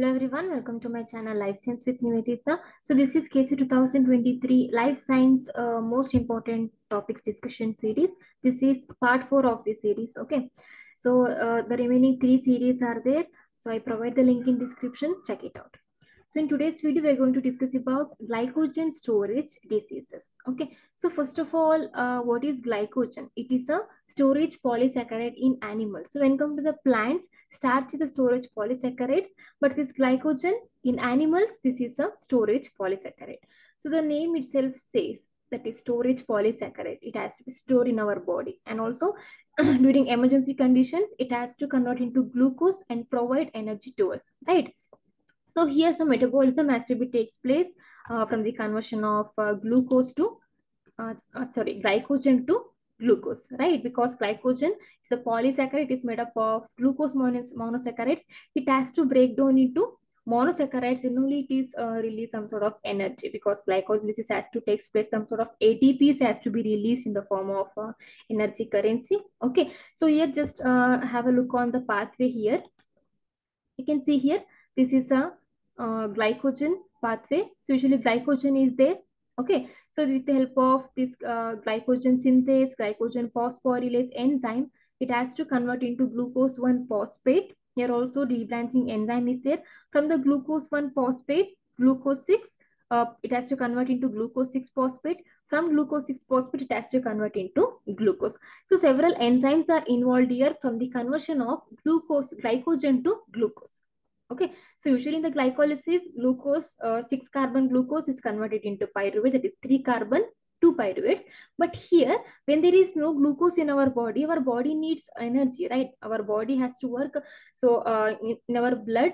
Hello everyone, welcome to my channel Life Science with Niveditha. So this is KSET 2023 Life Science uh, most important topics discussion series. This is part 4 of the series. Okay. So uh, the remaining three series are there. So I provide the link in description. Check it out. So in today's video, we're going to discuss about glycogen storage diseases. Okay. So first of all, uh, what is glycogen? It is a storage polysaccharide in animals. So when come to the plants, starch is a storage polysaccharides, but this glycogen in animals, this is a storage polysaccharide. So the name itself says that is storage polysaccharide. It has to be stored in our body. And also during emergency conditions, it has to convert into glucose and provide energy to us, right? So here some metabolism has to be takes place uh, from the conversion of uh, glucose to, uh, uh, sorry, glycogen to glucose, right? Because glycogen is a polysaccharide, it is made up of glucose monosaccharides. It has to break down into monosaccharides and only it is uh, release some sort of energy because glycolysis has to take place some sort of ATPs has to be released in the form of uh, energy currency. Okay, so here just uh, have a look on the pathway here. You can see here, this is a uh, glycogen pathway. So usually glycogen is there. Okay, so with the help of this uh, glycogen synthase, glycogen phosphorylase enzyme, it has to convert into glucose 1 phosphate. Here also rebranching enzyme is there. From the glucose 1 phosphate, glucose 6, uh, it has to convert into glucose 6 phosphate. From glucose 6 phosphate, it has to convert into glucose. So several enzymes are involved here from the conversion of glucose, glycogen to glucose. Okay, so usually in the glycolysis, glucose, uh, 6 carbon glucose is converted into pyruvate, that is 3 carbon, 2 pyruvates. But here, when there is no glucose in our body, our body needs energy, right? Our body has to work. So uh, in, our blood,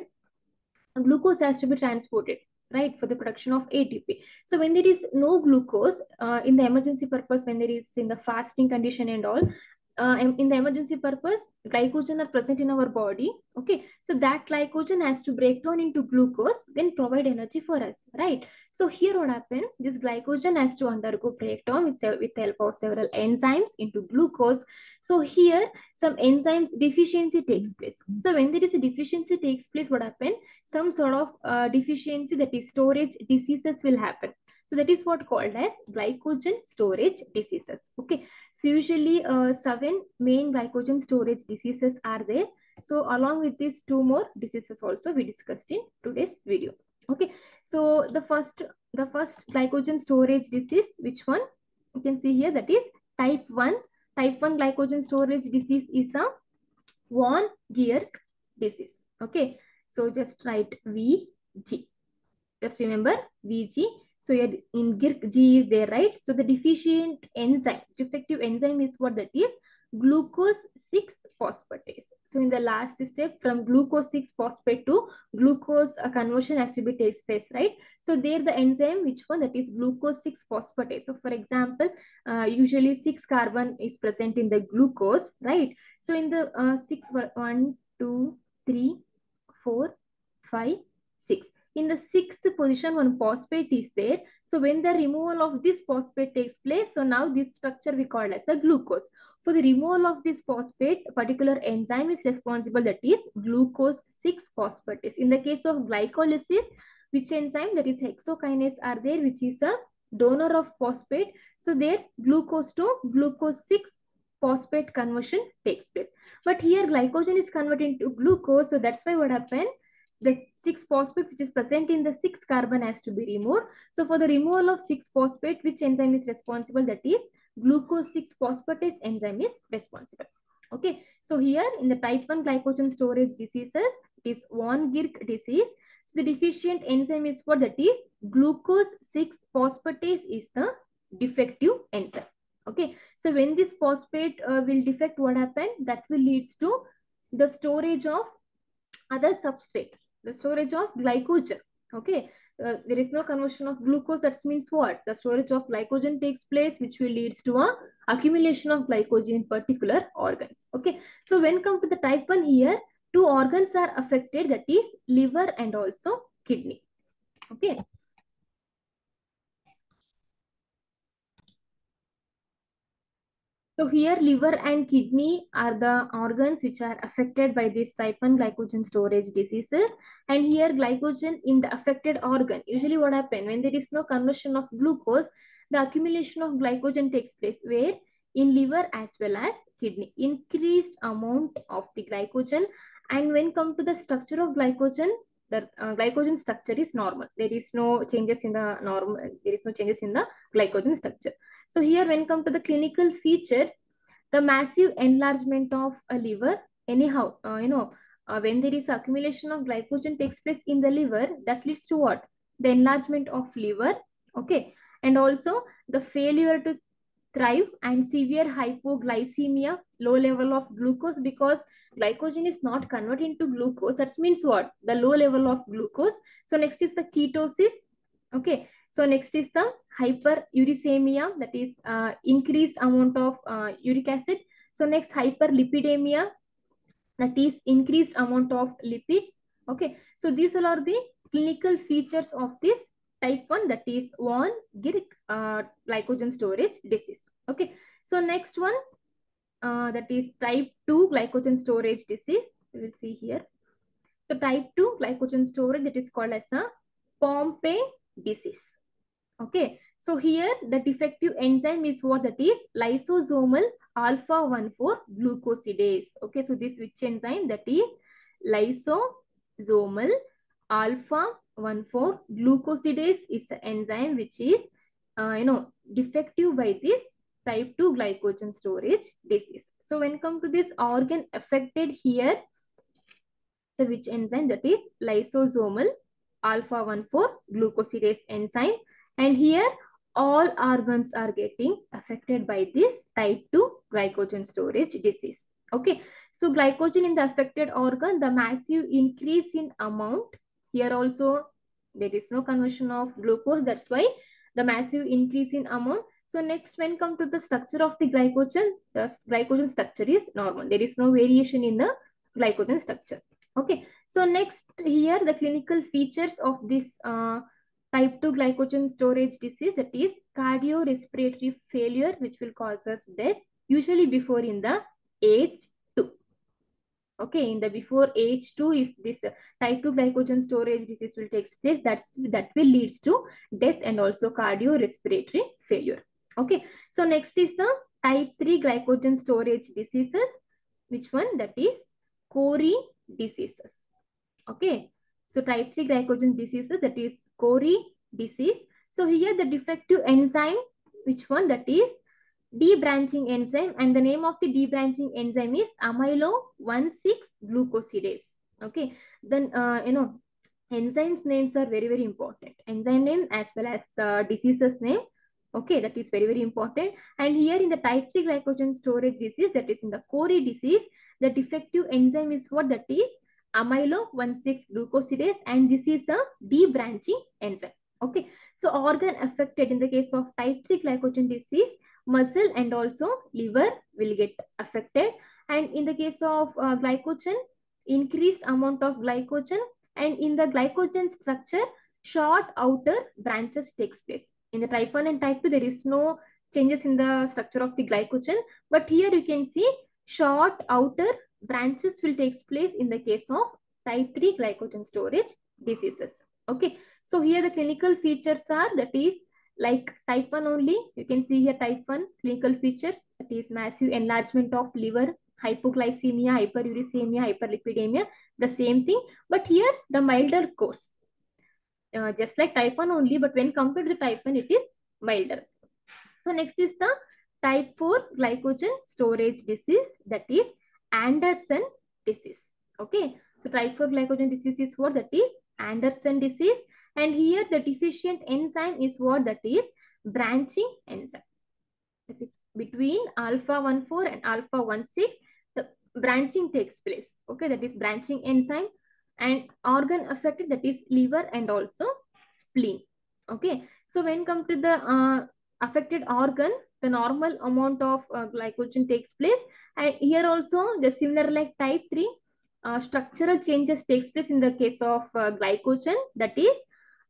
glucose has to be transported right for the production of atp so when there is no glucose uh, in the emergency purpose when there is in the fasting condition and all uh, in the emergency purpose, glycogen are present in our body. Okay, so that glycogen has to break down into glucose, then provide energy for us, right? So here what happened, this glycogen has to undergo breakdown with, with help of several enzymes into glucose. So here some enzymes deficiency takes place. So when there is a deficiency takes place, what happened? Some sort of uh, deficiency that is storage diseases will happen. So that is what called as glycogen storage diseases. Okay. So usually uh, seven main glycogen storage diseases are there. So along with these two more diseases also we discussed in today's video. Okay. So the first, the first glycogen storage disease, which one? You can see here that is type 1. Type 1 glycogen storage disease is a von Gierke disease. Okay. So just write VG. Just remember VG so in Gierke G is there, right? So the deficient enzyme, defective enzyme is what that is? Glucose 6 phosphatase. So in the last step from glucose 6 phosphate to glucose uh, conversion has to be takes place, right? So there the enzyme, which one? That is glucose 6 phosphatase. So for example, uh, usually 6 carbon is present in the glucose, right? So in the uh, 6, 1, 2, 3, 4, 5, 6 in the sixth position, one phosphate is there. So when the removal of this phosphate takes place, so now this structure we call as a glucose. For the removal of this phosphate, particular enzyme is responsible that is glucose 6-phosphatase. In the case of glycolysis, which enzyme that is hexokinase are there, which is a donor of phosphate. So there glucose to glucose 6 phosphate conversion takes place. But here glycogen is converted into glucose. So that's why what happened? The 6-phosphate which is present in the 6 carbon has to be removed. So for the removal of 6-phosphate, which enzyme is responsible? That is glucose 6-phosphatase enzyme is responsible. Okay, so here in the type 1 glycogen storage diseases, it is von Gierke disease. So the deficient enzyme is what that is glucose 6-phosphatase is the defective enzyme. Okay, so when this phosphate uh, will defect, what happen? That will leads to the storage of other substrate the storage of glycogen. Okay, uh, there is no conversion of glucose. That means what? The storage of glycogen takes place, which will leads to a accumulation of glycogen in particular organs. Okay, so when come to the type 1 here, two organs are affected, that is liver and also kidney. Okay. So here liver and kidney are the organs which are affected by this type 1 glycogen storage diseases. And here glycogen in the affected organ. Usually what happens when there is no conversion of glucose, the accumulation of glycogen takes place where in liver as well as kidney. Increased amount of the glycogen. And when come to the structure of glycogen, the uh, glycogen structure is normal. There is no changes in the normal, there is no changes in the glycogen structure. So here when come to the clinical features, the massive enlargement of a liver, anyhow, uh, you know, uh, when there is accumulation of glycogen takes place in the liver, that leads to what? The enlargement of liver, okay? And also the failure to thrive and severe hypoglycemia, low level of glucose because glycogen is not converted into glucose. That means what? The low level of glucose. So next is the ketosis. Okay. So next is the hyperuricemia, that is uh, increased amount of uh, uric acid. So next hyperlipidemia, that is increased amount of lipids. Okay. So these all are the clinical features of this type 1 that is von Gierke uh, glycogen storage disease. Okay. So next one uh, that is type 2 glycogen storage disease. We will see here. So type 2 glycogen storage that is called as a Pompe disease. Okay. So here the defective enzyme is what that is lysosomal alpha 1,4 glucosidase. Okay. So this which enzyme that is lysosomal alpha 1,4 glucosidase is the enzyme which is uh, you know defective by this type 2 glycogen storage disease. So when come to this organ affected here, so which enzyme that is lysosomal alpha 1,4 glucosidase enzyme. And here all organs are getting affected by this type 2 glycogen storage disease. Okay. So glycogen in the affected organ, the massive increase in amount. Here also there is no conversion of glucose. That's why the massive increase in amount so next, when come to the structure of the glycogen, the glycogen structure is normal. There is no variation in the glycogen structure. Okay. So next here, the clinical features of this uh, type 2 glycogen storage disease, that is cardiorespiratory failure, which will cause us death, usually before in the age 2. Okay, in the before age 2, if this uh, type 2 glycogen storage disease will take place, that's, that will leads to death and also cardiorespiratory failure. Okay, so next is the type 3 glycogen storage diseases. Which one? That is Cori diseases. Okay, so type 3 glycogen diseases, that is Cori disease. So here the defective enzyme, which one? That is debranching enzyme and the name of the debranching enzyme is amylo 1,6-glucosidase. Okay, then uh, you know enzymes names are very very important. Enzyme name as well as the diseases name Okay, that is very, very important. And here in the type 3 glycogen storage disease, that is in the Cori disease, the defective enzyme is what that is amylo 1,6-glucosidase and this is a debranching enzyme. Okay, so organ affected in the case of type 3 glycogen disease, muscle and also liver will get affected. And in the case of uh, glycogen, increased amount of glycogen and in the glycogen structure, short outer branches takes place. In the type 1 and type 2, there is no changes in the structure of the glycogen. But here you can see short outer branches will take place in the case of type 3 glycogen storage diseases. Okay. So here the clinical features are that is like type 1 only. You can see here type 1 clinical features. That is massive enlargement of liver, hypoglycemia, hyperuricemia, hyperlipidemia. The same thing. But here the milder course uh, just like type 1 only, but when compared to type 1, it is milder. So next is the type 4 glycogen storage disease, that is Anderson disease. Okay, so type 4 glycogen disease is what that is Anderson disease. And here the deficient enzyme is what that is branching enzyme. That is between alpha 1,4 and alpha 1,6, the branching takes place. Okay, that is branching enzyme and organ affected that is liver and also spleen okay so when come to the uh, affected organ the normal amount of uh, glycogen takes place. And here also the similar like type 3 uh, structural changes takes place in the case of uh, glycogen. That is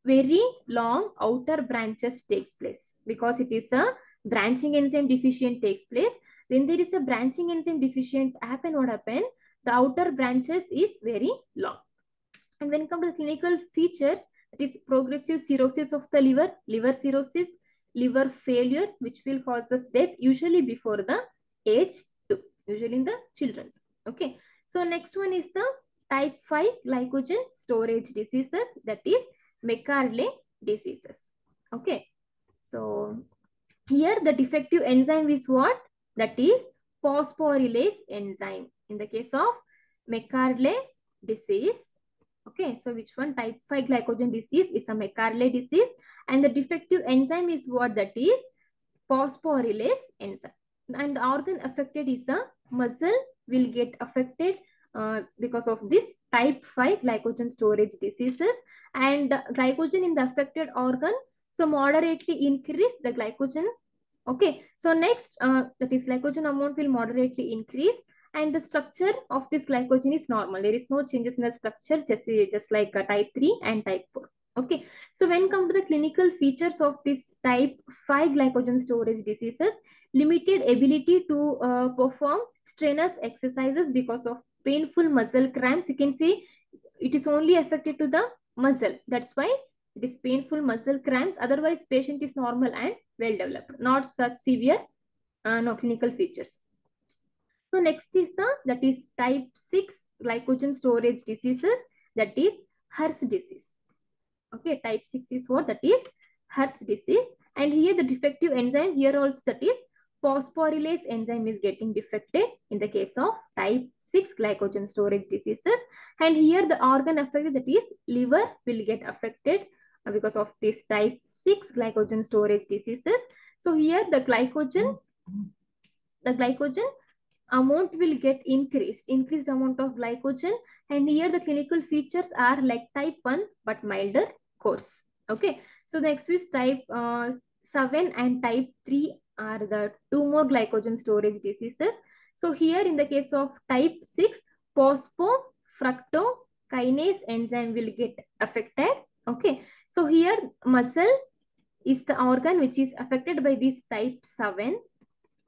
very long outer branches takes place because it is a branching enzyme deficient takes place. When there is a branching enzyme deficient happen what happen? The outer branches is very long. And when it comes to clinical features it is progressive cirrhosis of the liver liver cirrhosis liver failure which will cause us death usually before the age 2 usually in the children's okay so next one is the type 5 glycogen storage diseases that is McArdle diseases okay so here the defective enzyme is what? That is phosphorylase enzyme. In the case of McArdle disease. Okay, so which one? Type 5 glycogen disease is a McArdle disease. And the defective enzyme is what? That is phosphorylase enzyme. And the organ affected is a muscle will get affected uh, because of this type 5 glycogen storage diseases. And glycogen in the affected organ so moderately increase the glycogen. Okay. So next, uh, that is glycogen amount will moderately increase and the structure of this glycogen is normal. There is no changes in the structure, just, just like uh, type 3 and type 4. Okay. So when come to the clinical features of this type 5 glycogen storage diseases, limited ability to uh, perform strenuous exercises because of painful muscle cramps. You can see it is only affected to the muscle. That's why it is painful muscle cramps. Otherwise, patient is normal and well developed. Not such severe uh, no clinical features. So next is the that is type 6 glycogen storage diseases. That is Hers disease. Okay, type 6 is what? That is Hers disease. And here the defective enzyme here also that is phosphorylase enzyme is getting defective in the case of type 6 glycogen storage diseases. And here the organ affected that is liver will get affected uh, because of this type 6 glycogen storage diseases. So here the glycogen, the glycogen amount will get increased, increased amount of glycogen. And here the clinical features are like type 1 but milder course. Okay. So next is type uh, 7 and type 3 are the two more glycogen storage diseases. So here in the case of type 6, phosphofructokinase enzyme will get affected. Okay. So here muscle is the organ which is affected by this type 7.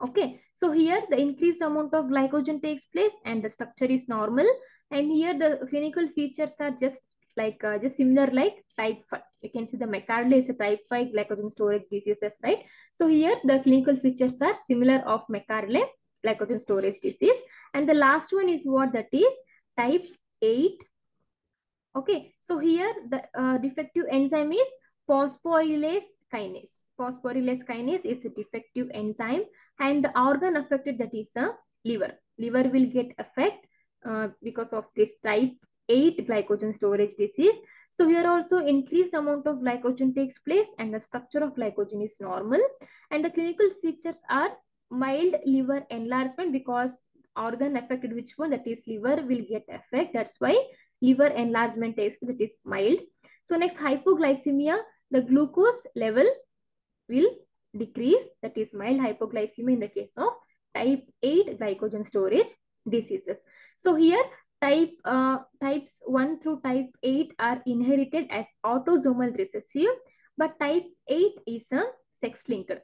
Okay. So here the increased amount of glycogen takes place and the structure is normal. And here the clinical features are just like uh, just similar like type 5. You can see the McArdle is a type 5 glycogen storage diseases, right? So here the clinical features are similar of McArdle glycogen storage disease. And the last one is what that is type 8 Okay, so here the uh, defective enzyme is phosphorylase kinase. Phosphorylase kinase is a defective enzyme and the organ affected that is the liver. Liver will get affect uh, because of this type 8 glycogen storage disease. So here also increased amount of glycogen takes place and the structure of glycogen is normal. And the clinical features are mild liver enlargement because organ affected which one that is liver will get affect. That's why liver enlargement takes that is mild. So next hypoglycemia, the glucose level will decrease that is mild hypoglycemia in the case of type 8 glycogen storage diseases. So here type uh, types 1 through type 8 are inherited as autosomal recessive but type 8 is a sex linked.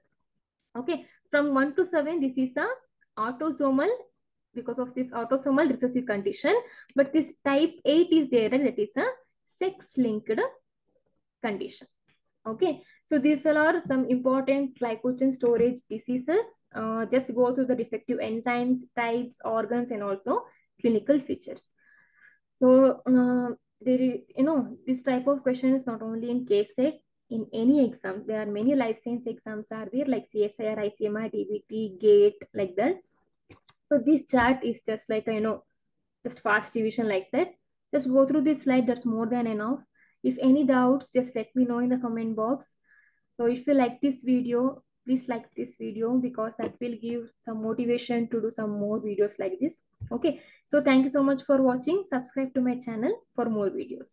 Okay, from 1 to 7 this is a autosomal because of this autosomal recessive condition. But this type 8 is there and it is a sex-linked condition. Okay, so these are some important glycogen storage diseases. Uh, just go through the defective enzymes, types, organs, and also clinical features. So uh, there is, you know, this type of question is not only in KSET, in any exam. There are many life science exams are there like CSIR, ICMR, DBT, GATE, like that. So this chart is just like, you know, just fast revision like that. Just go through this slide, that's more than enough. If any doubts, just let me know in the comment box. So if you like this video, please like this video because that will give some motivation to do some more videos like this. Okay, so thank you so much for watching. Subscribe to my channel for more videos.